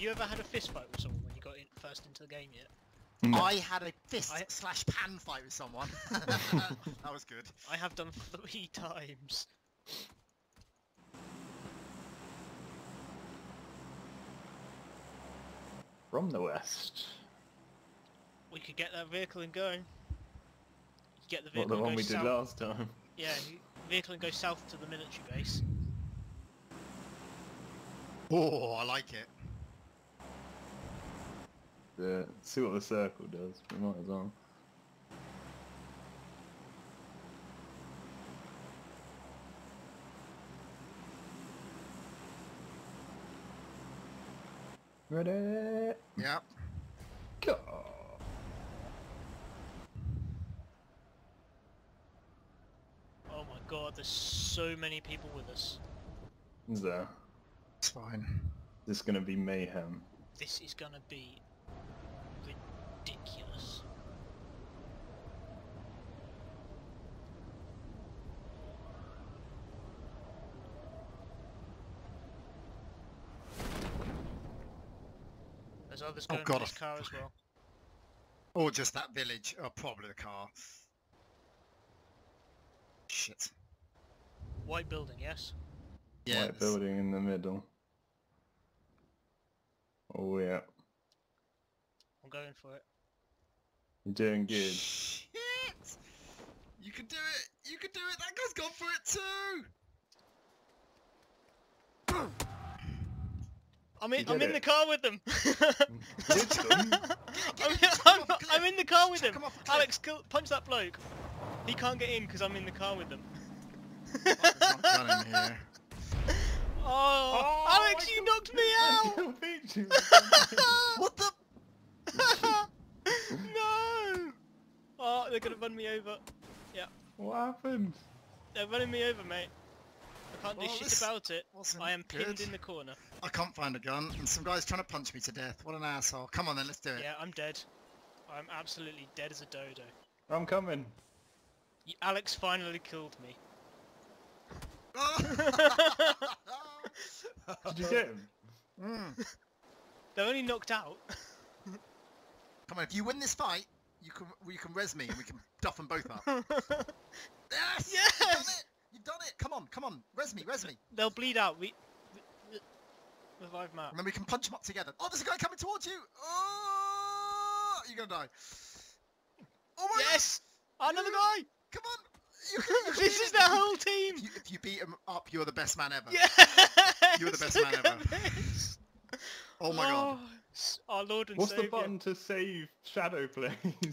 you ever had a fist fight with someone when you got in, first into the game yet? No. I had a fist I- slash pan fight with someone. that was good. I have done three times. From the west. We could get that vehicle and go. Get the vehicle. What the one go we did last time. Yeah, vehicle and go south to the military base. Oh, I like it. Yeah, see what the circle does. We might as well. Ready? Yep. Go! Oh my god, there's so many people with us. Is there? It's fine. This is gonna be mayhem. This is gonna be There's others Oh going God, to this car as well. Or just that village. Oh, probably the car. Shit. White building, yes? Yeah. White building in the middle. Oh yeah. I'm going for it. You're doing good. Shit! You can do it! You can do it! That guy's gone for it too! I'm in, I'm did in the car with them! With them? I'm, Get I'm, chuck him off a I'm in the car with Chuck him! him off a cliff. Alex, kill, punch that bloke! He can't get in because I'm in the car with them. There's not gun in here. Oh, Oh Alex, my you knocked me out! Little. What the? no! Oh, they're gonna run me over. Yeah. what happened? They're running me over, mate. I can't do Well, shit about it. wasn't I am pinned good. in the corner. I can't find a gun, and some guy's trying to punch me to death. What an asshole. Come on then, let's do it. Yeah, I'm dead. I'm absolutely dead as a dodo. I'm coming. Y- Alex finally killed me. Did you get him? Mm. They're only knocked out. Come on, if you win this fight, you can you can res me and we can duff them both up. Yes! You've done Yes! It! You've done it! Come on, come on, res me, res me. They'll bleed out. We, we, we revive them out. And then we can punch them up together. Oh, there's a guy coming towards you! Oh, you're gonna die. Oh my Yes! Another guy! god! Come on! You you this is the whole team! If you, if you beat him up, you're the best man ever. Yes! You're the best Look man ever. this. Oh my god. Oh, s- Our Lord and What's the button to save Shadow, please?